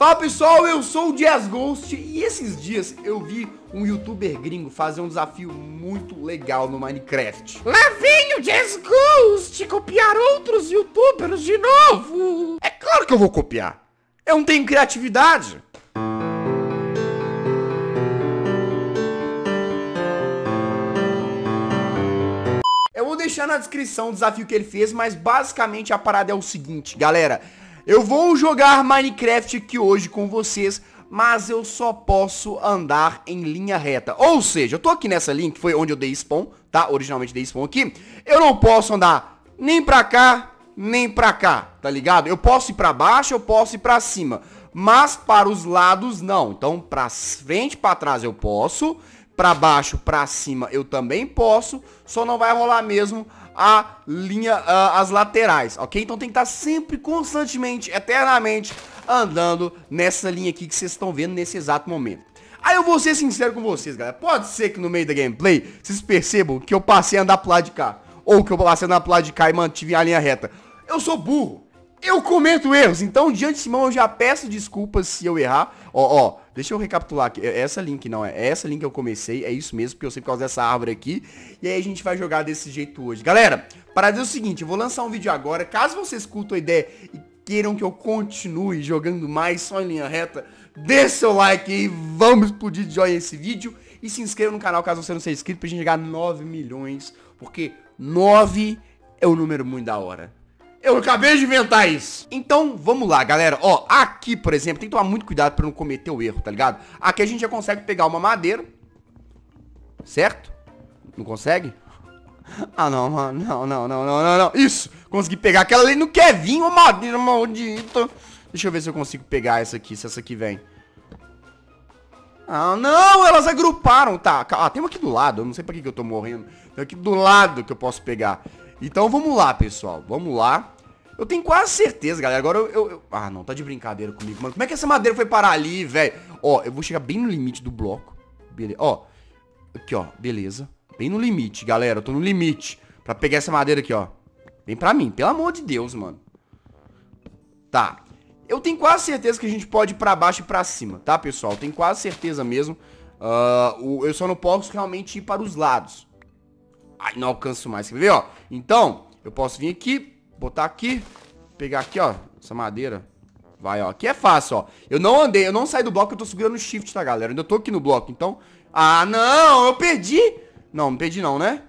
Fala pessoal, eu sou o Jazz Ghost e esses dias eu vi um youtuber gringo fazer um desafio muito legal no Minecraft. Lá vem o Jazz Ghost copiar outros youtubers de novo. É claro que eu vou copiar. Eu não tenho criatividade. Eu vou deixar na descrição o desafio que ele fez, mas basicamente a parada é o seguinte, galera. Eu vou jogar Minecraft aqui hoje com vocês, mas eu só posso andar em linha reta. Ou seja, eu tô aqui nessa linha, que foi onde eu dei spawn, tá? Originalmente dei spawn aqui. Eu não posso andar nem pra cá, nem pra cá, tá ligado? Eu posso ir pra baixo, eu posso ir pra cima. Mas para os lados, não. Então, pra frente, pra trás eu posso. Pra baixo, pra cima eu também posso. Só não vai rolar mesmo a linha, uh, as laterais, ok? Então tem que estar sempre, constantemente, eternamente andando nessa linha aqui que vocês estão vendo nesse exato momento. Aí eu vou ser sincero com vocês, galera. Pode ser que no meio da gameplay vocês percebam que eu passei a andar pro lado de cá. Ou que eu passei a andar pro lado de cá e mantive a linha reta. Eu sou burro. Eu comento erros. Então, de Simão, eu já peço desculpas se eu errar. Ó, ó, deixa eu recapitular aqui. É essa link não, é essa link que eu comecei. É isso mesmo, porque eu sei por causa dessa árvore aqui. E aí a gente vai jogar desse jeito hoje. Galera, para dizer o seguinte, eu vou lançar um vídeo agora. Caso vocês curtam a ideia e queiram que eu continue jogando mais só em linha reta, dê seu like aí, vamos explodir de joinha esse vídeo. E se inscreva no canal caso você não seja inscrito pra gente chegar a 9 milhões. Porque 9 é o um número muito da hora. Eu acabei de inventar isso. Então, vamos lá, galera. Ó, aqui, por exemplo, tem que tomar muito cuidado pra não cometer o erro, tá ligado? Aqui a gente já consegue pegar uma madeira. Certo? Não consegue? Ah, não, mano. Não, não, não, não, não, não. Isso! Consegui pegar aquela ali no Kevin, uma madeira maldita. Deixa eu ver se eu consigo pegar essa aqui, se essa aqui vem. Ah, não! Elas agruparam. Tá, ah, tem uma aqui do lado. Eu não sei pra que, que eu tô morrendo. Tem aqui do lado que eu posso pegar. Então vamos lá, pessoal. Vamos lá. Eu tenho quase certeza, galera. Agora eu, eu, Ah, não. Tá de brincadeira comigo, mano. Como é que essa madeira foi parar ali, velho? Ó, eu vou chegar bem no limite do bloco. Beleza. Ó. Aqui, ó. Beleza. Bem no limite, galera. Eu tô no limite. Pra pegar essa madeira aqui, ó. Vem pra mim. Pelo amor de Deus, mano. Tá. Eu tenho quase certeza que a gente pode ir pra baixo e pra cima, tá, pessoal? Tenho quase certeza mesmo. Uh, eu só não posso realmente ir para os lados. Ai, não alcanço mais. Quer ver, ó? Então, eu posso vir aqui, botar aqui, pegar aqui, ó, essa madeira. Vai, ó. Aqui é fácil, ó. Eu não andei, eu não saí do bloco, eu tô segurando o shift, tá, galera? Eu ainda tô aqui no bloco, então... Ah, não! Eu perdi! Não, não perdi não, né?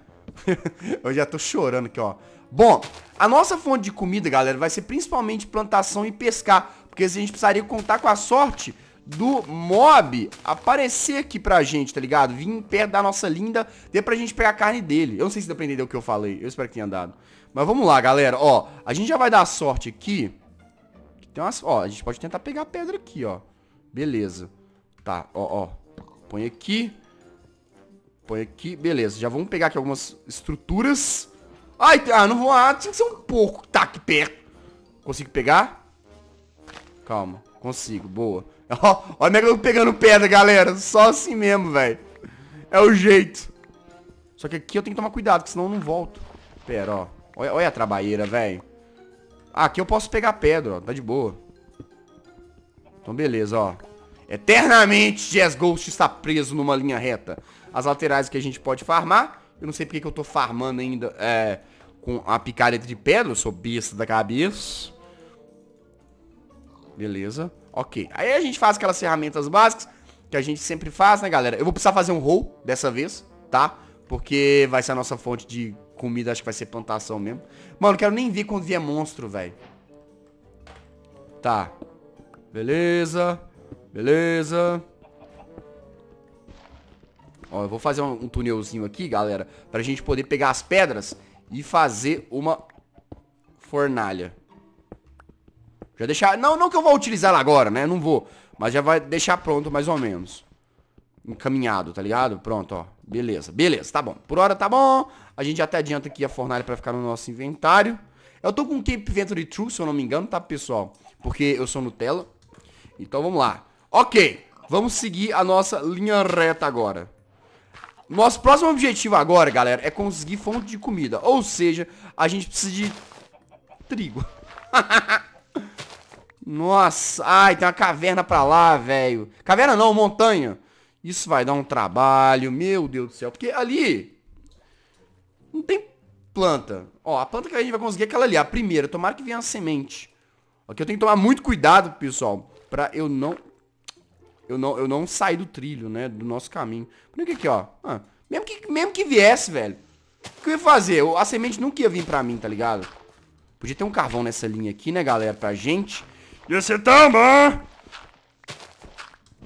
eu já tô chorando aqui, ó. Bom, a nossa fonte de comida, galera, vai ser principalmente plantação e pescar. Porque a gente precisaria contar com a sorte do mob aparecer aqui pra gente, tá ligado? Vim perto da nossa linda, dê pra gente pegar a carne dele. Eu não sei se deu pra entender o que eu falei, eu espero que tenha dado. Mas vamos lá, galera, ó, a gente já vai dar sorte aqui. Tem umas, ó, a gente pode tentar pegar a pedra aqui, ó. Beleza. Tá, ó, ó. Põe aqui. Põe aqui, beleza. Já vamos pegar aqui algumas estruturas. Ai, ah, não vou, ah, tinha que ser um pouco. Tá, aqui perto. Consigo pegar? Calma, consigo, boa. Ó, olha eu pegando pedra, galera. Só assim mesmo, velho. É o jeito. Só que aqui eu tenho que tomar cuidado, senão eu não volto. Pera, ó. Olha, olha a trabalheira, velho. Ah, aqui eu posso pegar pedra, ó. Tá de boa. Então, beleza, ó. Eternamente, Jazz Ghost está preso numa linha reta. As laterais que a gente pode farmar. Eu não sei porque que eu tô farmando ainda é, com a picareta de pedra. Eu sou besta da cabeça. Beleza. Ok. Aí a gente faz aquelas ferramentas básicas que a gente sempre faz, né, galera? Eu vou precisar fazer um roll dessa vez, tá? Porque vai ser a nossa fonte de comida, acho que vai ser plantação mesmo. Mano, quero nem ver quando vier monstro, velho. Tá. Beleza. Beleza. Ó, eu vou fazer um, um túnelzinho aqui, galera, pra gente poder pegar as pedras e fazer uma fornalha. Já deixar... Não, não que eu vou utilizar agora, né? Não vou. Mas já vai deixar pronto mais ou menos. Encaminhado, tá ligado? Pronto, ó. Beleza, beleza, tá bom. Por hora tá bom. A gente até adianta aqui a fornalha pra ficar no nosso inventário. Eu tô com um Cape Venture True, se eu não me engano, tá, pessoal? Porque eu sou Nutella. Então vamos lá. Ok, vamos seguir a nossa linha reta agora. Nosso próximo objetivo agora, galera, é conseguir fonte de comida. Ou seja, a gente precisa de trigo. Nossa, ai, tem uma caverna pra lá, velho. Caverna não, montanha. Isso vai dar um trabalho, meu Deus do céu. Porque ali não tem planta. Ó, a planta que a gente vai conseguir é aquela ali, a primeira. Tomara que venha a semente. Aqui eu tenho que tomar muito cuidado, pessoal, pra eu não... Eu não, eu não sair do trilho, né, do nosso caminho. Por que aqui, ó. Ah, mesmo, que, mesmo que viesse, velho. O que eu ia fazer? A semente nunca ia vir pra mim, tá ligado? Podia ter um carvão nessa linha aqui, né, galera, pra gente. Ia ser tão bom.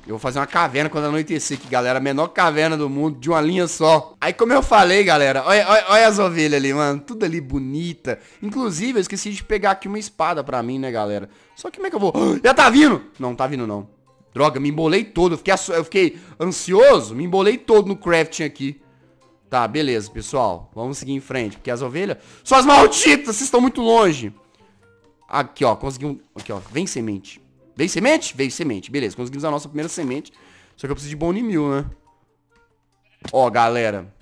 Eu vou fazer uma caverna quando anoitecer aqui, galera. A menor caverna do mundo, de uma linha só. Aí, como eu falei, galera, olha, olha, olha, as ovelhas ali, mano. Tudo ali bonita. Inclusive, eu esqueci de pegar aqui uma espada pra mim, né, galera? Só que como é que eu vou... Já tá vindo! Não, tá vindo não. Droga, me embolei todo. Eu fiquei, eu fiquei ansioso, me embolei todo no crafting aqui. Tá, beleza, pessoal. Vamos seguir em frente, porque as ovelhas... Suas malditas, vocês estão muito longe. Aqui, ó, conseguimos... Aqui, ó, vem semente. Veio semente? Veio semente. Beleza, conseguimos a nossa primeira semente. Só que eu preciso de bone mil, né? Ó, galera.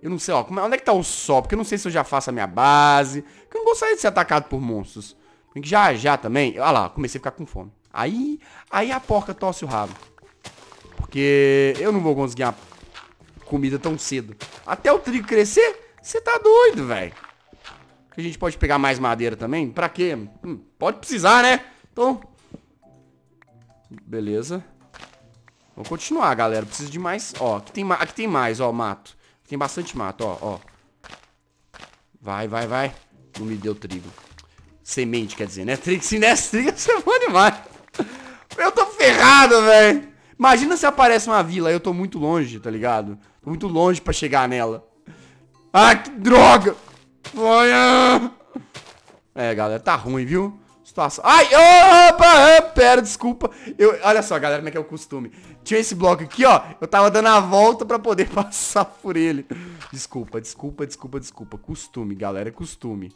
Eu não sei, ó. Como, é, onde é que tá o sol? Porque eu não sei se eu já faço a minha base. Porque eu não gostaria de ser atacado por monstros. Porque já, já também... Olha lá, comecei a ficar com fome. Aí, aí a porca tosse o rabo. Porque eu não vou conseguir uma comida tão cedo. Até o trigo crescer, você tá doido, velho. A gente pode pegar mais madeira também? Pra quê? Hum, pode precisar, né? Então, beleza. Vamos continuar, galera. Preciso de mais. Ó, aqui tem, aqui tem mais, ó, mato. Tem bastante mato, ó, ó. Vai, vai, vai. Não me deu trigo. Semente, quer dizer, né? Trigo, se desse trigo, você é demais. Eu tô ferrado, velho. Imagina se aparece uma vila, eu tô muito longe, tá ligado? Tô muito longe pra chegar nela. Ah, que droga! Foi, ah. É, galera, tá ruim, viu? situação. Ai, opa, pera, desculpa. Eu, olha só, galera, como é que é o costume. Tinha esse bloco aqui, ó. Eu tava dando a volta pra poder passar por ele. Desculpa, desculpa, desculpa, desculpa. Costume, galera, é costume.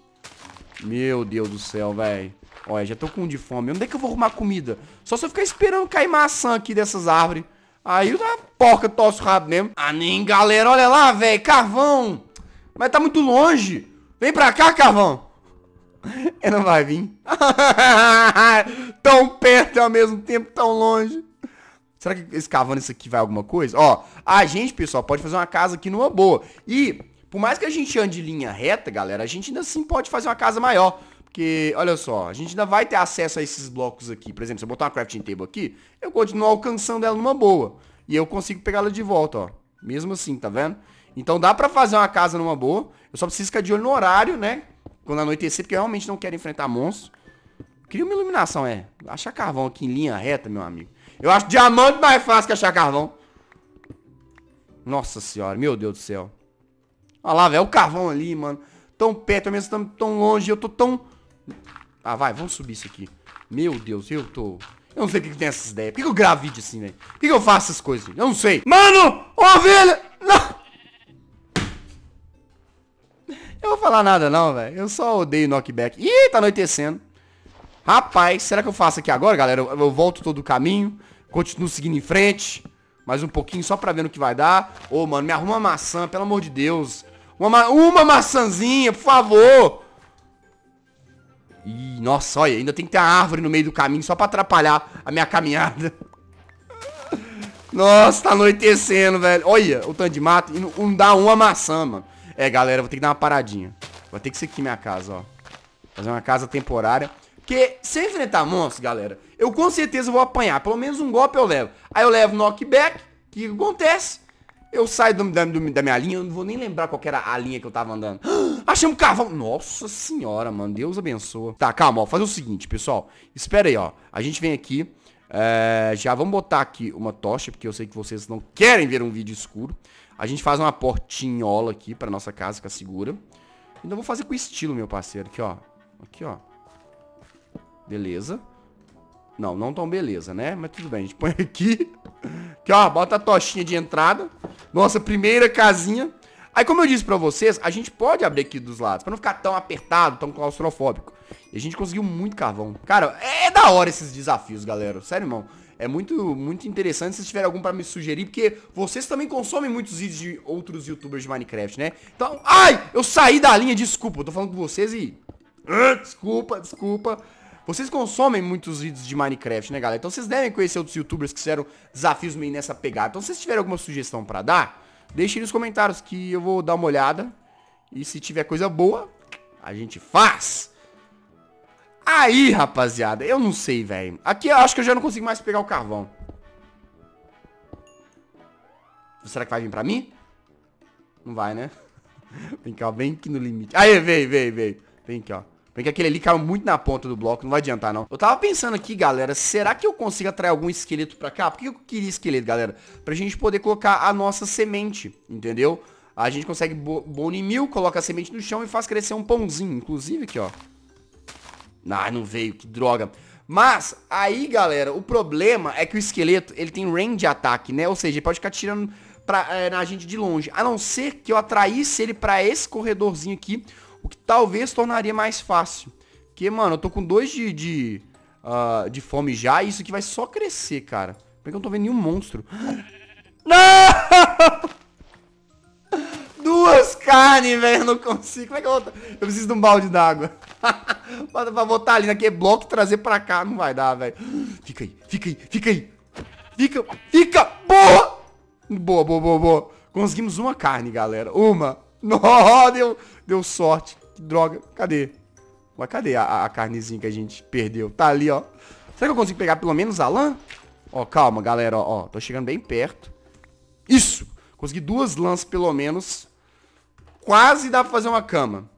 Meu Deus do céu, velho. Olha, já tô com um de fome. Onde é que eu vou arrumar comida? Só se eu ficar esperando cair maçã aqui dessas árvores. Aí a porca tosse o rabo mesmo. Ah, nem galera, olha lá, velho. Carvão. Mas tá muito longe. Vem pra cá, carvão. Ele não vai vir. tão perto e ao mesmo tempo tão longe. Será que escavando isso aqui vai alguma coisa? Ó, a gente, pessoal, pode fazer uma casa aqui numa boa. E, por mais que a gente ande em linha reta, galera, a gente ainda assim pode fazer uma casa maior. Porque, olha só, a gente ainda vai ter acesso a esses blocos aqui. Por exemplo, se eu botar uma crafting table aqui, eu continuo alcançando ela numa boa. E eu consigo pegar ela de volta, ó. Mesmo assim, tá vendo? Então dá pra fazer uma casa numa boa. Eu só preciso ficar de olho no horário, né? quando anoitecer, porque eu realmente não quero enfrentar monstros. Queria uma iluminação, é. Achar carvão aqui em linha reta, meu amigo. Eu acho diamante mais fácil que achar carvão. Nossa senhora, meu Deus do céu. Olha lá, velho, o carvão ali, mano. Tão perto, mesmo tão, tão longe, eu tô tão... Ah, vai, vamos subir isso aqui. Meu Deus, eu tô... Eu não sei porque que tem essas ideias. Por que, que eu gravo vídeo assim, velho? Por que, que eu faço essas coisas? Eu não sei. Mano, ovelha! Falar nada não, velho. Eu só odeio knockback. Ih, tá anoitecendo. Rapaz, será que eu faço aqui agora, galera? Eu, eu volto todo o caminho. Continuo seguindo em frente. Mais um pouquinho só pra ver no que vai dar. Ô, oh, mano, me arruma uma maçã, pelo amor de Deus. Uma, uma maçãzinha, por favor. Ih, nossa, olha, ainda tem que ter uma árvore no meio do caminho só pra atrapalhar a minha caminhada. Nossa, tá anoitecendo, velho. Olha, o tanto de mato e não, não dá uma maçã, mano. É, galera, vou ter que dar uma paradinha. Vou ter que ser aqui minha casa, ó. Fazer uma casa temporária. Porque se eu enfrentar monstros, galera, eu com certeza vou apanhar. Pelo menos um golpe eu levo. Aí eu levo knockback. O que acontece? Eu saio do, da, do, da, minha linha, eu não vou nem lembrar qual era a linha que eu tava andando. Achei um carvão. Nossa senhora, mano. Deus abençoa. Tá, calma, ó. Fazer o seguinte, pessoal. Espera aí, ó. A gente vem aqui. É, já vamos botar aqui uma tocha, porque eu sei que vocês não querem ver um vídeo escuro. A gente faz uma portinhola aqui pra nossa casa ficar segura. Então vou fazer com estilo, meu parceiro. Aqui, ó. Aqui, ó. Beleza. Não, não tão beleza, né? Mas tudo bem, a gente põe aqui. Aqui, ó, bota a tochinha de entrada. Nossa primeira casinha. Aí, como eu disse pra vocês, a gente pode abrir aqui dos lados, pra não ficar tão apertado, tão claustrofóbico. E a gente conseguiu muito carvão. Cara, é da hora esses desafios, galera. Sério, irmão. É muito, muito interessante se tiver algum para me sugerir, porque vocês também consomem muitos vídeos de outros youtubers de Minecraft, né? Então, ai, eu saí da linha, desculpa, eu tô falando com vocês e... Desculpa, desculpa. Vocês consomem muitos vídeos de Minecraft, né, galera? Então vocês devem conhecer outros youtubers que fizeram desafios meio nessa pegada. Então se vocês tiverem alguma sugestão pra dar, deixem nos comentários que eu vou dar uma olhada. E se tiver coisa boa, a gente faz. Aí, rapaziada, eu não sei, velho. Aqui eu acho que eu já não consigo mais pegar o carvão. Será que vai vir pra mim? Não vai, né? Vem cá, bem aqui no limite. Aí, vem, vem, vem. Vem aqui, ó. Porque aquele ali caiu muito na ponta do bloco, não vai adiantar não. Eu tava pensando aqui, galera, será que eu consigo atrair algum esqueleto pra cá? Por que eu queria esqueleto, galera? Pra gente poder colocar a nossa semente, entendeu? A gente consegue bone mil, coloca a semente no chão e faz crescer um pãozinho. Inclusive aqui, ó. Ah, não veio, que droga. Mas, aí, galera, o problema é que o esqueleto, ele tem range de ataque, né? Ou seja, ele pode ficar tirando pra, é, na gente de longe. A não ser que eu atraísse ele pra esse corredorzinho aqui, o que talvez tornaria mais fácil. Porque, mano, eu tô com dois de, de, uh, de fome já e isso aqui vai só crescer, cara. Porque eu não tô vendo nenhum monstro. Não! Duas carnes, velho, não consigo. Como é que eu vou... Eu preciso de um balde d'água. pra botar ali naquele bloco e trazer pra cá. Não vai dar, velho. Fica aí, fica aí, fica aí. Fica, fica, boa! Boa, boa, boa, boa. Conseguimos uma carne, galera. Uma. Nossa, deu, deu sorte. Que droga. Cadê? Mas cadê a, a, carnezinha que a gente perdeu? Tá ali, ó. Será que eu consigo pegar pelo menos a lã? Ó, calma, galera, ó. ó tô chegando bem perto. Isso! Consegui duas lãs, pelo menos. Quase dá pra fazer uma cama.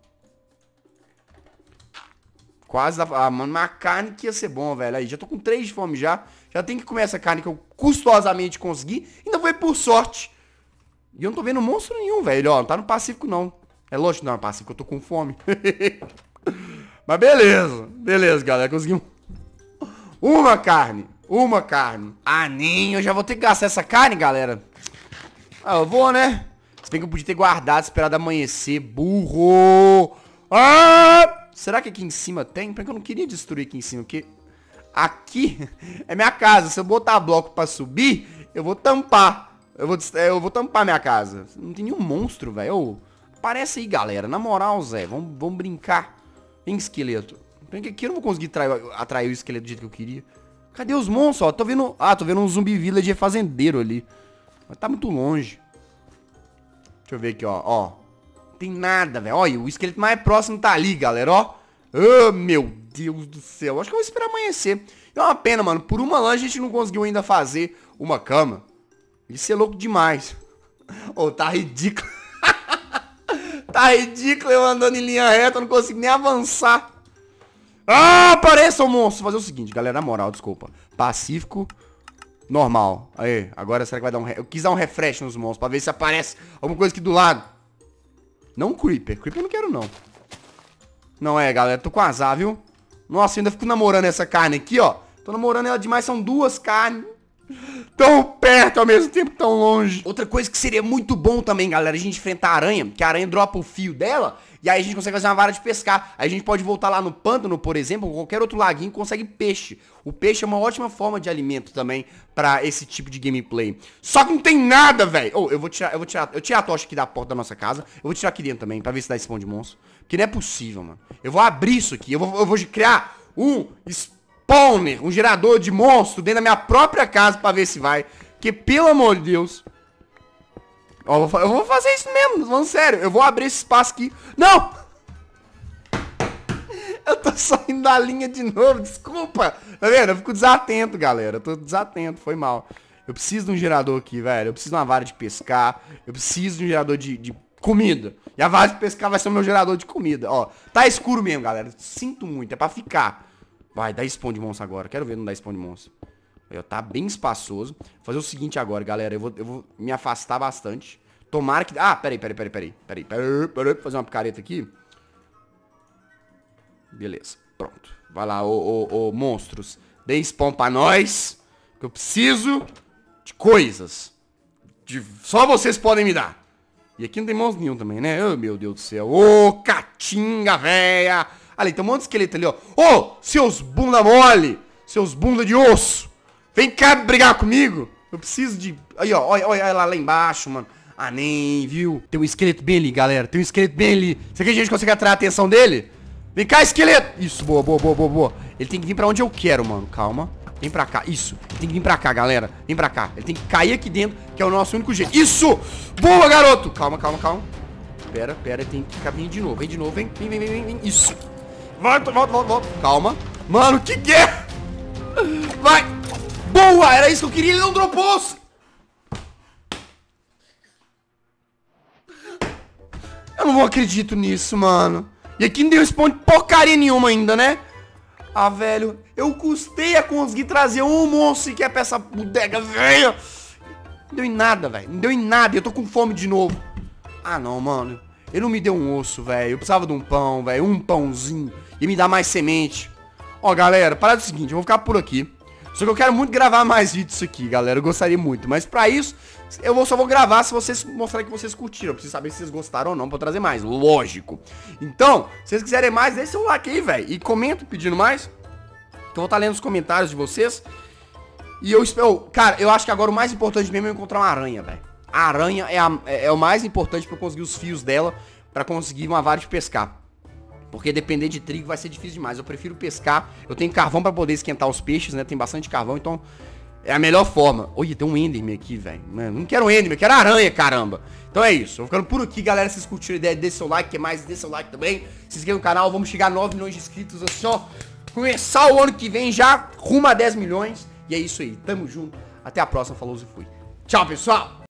Quase dá pra... Ah, mano, uma carne que ia ser bom, velho. Aí, já tô com três de fome já. Já tem que comer essa carne que eu custosamente consegui. Ainda foi por sorte. E eu não tô vendo monstro nenhum, velho. Ó, não tá no Pacífico, não. É lógico que não é no Pacífico, eu tô com fome. Mas beleza. Beleza, galera. Conseguimos uma carne. Uma carne. Ah, nem. Eu já vou ter que gastar essa carne, galera. Ah, eu vou, né? Se bem que eu podia ter guardado, esperado amanhecer. Burro! Ah! Será que aqui em cima tem? Porque eu não queria destruir aqui em cima, porque aqui é minha casa. Se eu botar bloco pra subir, eu vou tampar. Eu vou, eu vou tampar minha casa. Não tem nenhum monstro, velho. Aparece aí, galera. Na moral, Zé. Vamos, vamos brincar. Em esqueleto. Porque aqui eu não vou conseguir atrair, atrair o esqueleto do jeito que eu queria. Cadê os monstros, ó? Tô vendo... Ah, tô vendo um zumbi village fazendeiro ali. Mas tá muito longe. Deixa eu ver aqui, ó. Ó. Tem nada, velho. Olha, o esqueleto mais próximo tá ali, galera, ó. Oh, meu Deus do céu. Acho que eu vou esperar amanhecer. É uma pena, mano. Por uma lã a gente não conseguiu ainda fazer uma cama. Isso é louco demais. Ô, oh, tá ridículo. tá ridículo eu andando em linha reta, não consigo nem avançar. Ah, apareça o monstro. Fazer o seguinte, galera, na moral, desculpa. Pacífico, normal. Aí, agora será que vai dar um... Re... Eu quis dar um refresh nos monstros pra ver se aparece alguma coisa aqui do lado. Não Creeper. Creeper eu não quero, não. Não é, galera. Tô com azar, viu? Nossa, ainda fico namorando essa carne aqui, ó. Tô namorando ela demais. São duas carnes. Tão perto ao mesmo tempo tão longe. Outra coisa que seria muito bom também, galera, a gente enfrentar a aranha, que a aranha dropa o fio dela, e aí a gente consegue fazer uma vara de pescar. Aí a gente pode voltar lá no pântano, por exemplo, ou qualquer outro laguinho consegue peixe. O peixe é uma ótima forma de alimento também pra esse tipo de gameplay. Só que não tem nada, velho. Oh, eu vou tirar, eu vou tirar, eu tirar a tocha aqui da porta da nossa casa. Eu vou tirar aqui dentro também, pra ver se dá spawn de monstro. Porque não é possível, mano. Eu vou abrir isso aqui, eu vou, eu vou criar um spawner, um gerador de monstro dentro da minha própria casa pra ver se vai. Que pelo amor de Deus. Ó, eu vou fazer isso mesmo, falando sério. Eu vou abrir esse espaço aqui. Não! Eu tô saindo da linha de novo, desculpa. Tá vendo? Eu fico desatento, galera. Eu tô desatento, foi mal. Eu preciso de um gerador aqui, velho. Eu preciso de uma vara de pescar. Eu preciso de um gerador de, de comida. E a vara de pescar vai ser o meu gerador de comida. Ó, tá escuro mesmo, galera. Sinto muito, é pra ficar. Vai, dá spawn de monstro agora. Quero ver não dar spawn de monstro. Ó, tá bem espaçoso. Vou fazer o seguinte agora, galera. Eu vou, eu vou me afastar bastante. Tomara que... Ah, peraí, peraí, peraí, peraí. Peraí, peraí, peraí. Fazer uma picareta aqui. Beleza, pronto. Vai lá, ô, ô, ô, monstros. Dê spawn pra nós. Que eu preciso de coisas. De... Só vocês podem me dar. E aqui não tem monstro nenhum também, né? Oh, meu Deus do céu. Ô, oh, catinga, véia. Ali, tem um monte de esqueleto ali, ó. Ô, oh, seus bunda mole. Seus bunda de osso. Vem cá brigar comigo. Eu preciso de... Aí, ó. Olha, olha lá, lá embaixo, mano. Ah, nem, viu? Tem um esqueleto bem ali, galera. Tem um esqueleto bem ali. Será que a gente consegue atrair a atenção dele? Vem cá, esqueleto. Isso, boa, boa, boa, boa, boa. Ele tem que vir pra onde eu quero, mano. Calma. Vem pra cá. Isso. Ele tem que vir pra cá, galera. Vem pra cá. Ele tem que cair aqui dentro, que é o nosso único jeito. Isso! Boa, garoto! Calma, calma, calma. Pera, pera. Tem que ficar vindo de novo. Vem de novo. Vem, vem, vem, vem, vem. Isso. Volta, volta, volta, volta. Calma. Mano, que que é? Vai. Boa! Era isso que eu queria. Ele não dropou. Eu não acredito nisso, mano. E aqui não deu spawn porcaria nenhuma ainda, né? Ah, velho, eu custei a conseguir trazer um monstro que é pra essa bodega velha. Não deu em nada, velho. Não deu em nada. Eu tô com fome de novo. Ah, não, mano. Ele não me deu um osso, velho. Eu precisava de um pão, velho. Um pãozinho. E me dar mais semente. Ó, galera, parada é o seguinte. Eu vou ficar por aqui. Só que eu quero muito gravar mais vídeos aqui, galera. Eu gostaria muito. Mas pra isso, eu só vou gravar se vocês mostrarem que vocês curtiram. Eu preciso saber se vocês gostaram ou não pra trazer mais. Lógico. Então, se vocês quiserem mais, deixa o like aí, velho. E comenta pedindo mais. Então eu vou estar lendo os comentários de vocês. E eu espero... Cara, eu acho que agora o mais importante mesmo é encontrar uma aranha, velho. A aranha é, a, é, é, o mais importante eu conseguir os fios dela. Pra conseguir uma vara de pescar. Porque depender de trigo vai ser difícil demais. Eu prefiro pescar. Eu tenho carvão pra poder esquentar os peixes, né? Tem bastante carvão, então é a melhor forma. Olha, tem um Enderman aqui, velho. Não quero Enderman, quero aranha, caramba. Então é isso. Vou ficando por aqui, galera. Se vocês curtiram a ideia, deixa seu like, que é mais, deixa seu like também. Se inscreva no canal, vamos chegar a 9 milhões de inscritos. É só começar o ano que vem já rumo a 10 milhões. E é isso aí. Tamo junto. Até a próxima. Falou e fui. Tchau, pessoal.